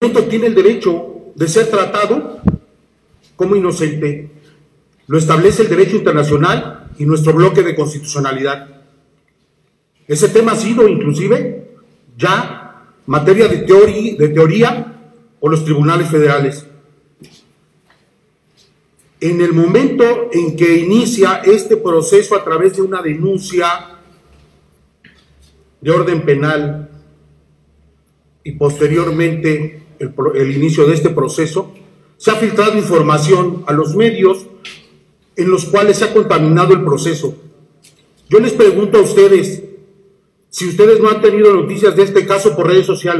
tiene el derecho de ser tratado como inocente. Lo establece el derecho internacional y nuestro bloque de constitucionalidad. Ese tema ha sido inclusive ya materia de teoría, de teoría por los tribunales federales. En el momento en que inicia este proceso a través de una denuncia de orden penal y posteriormente el, inicio de este proceso, se ha filtrado información a los medios en los cuales se ha contaminado el proceso. Yo les pregunto a ustedes, si ustedes no han tenido noticias de este caso por redes sociales,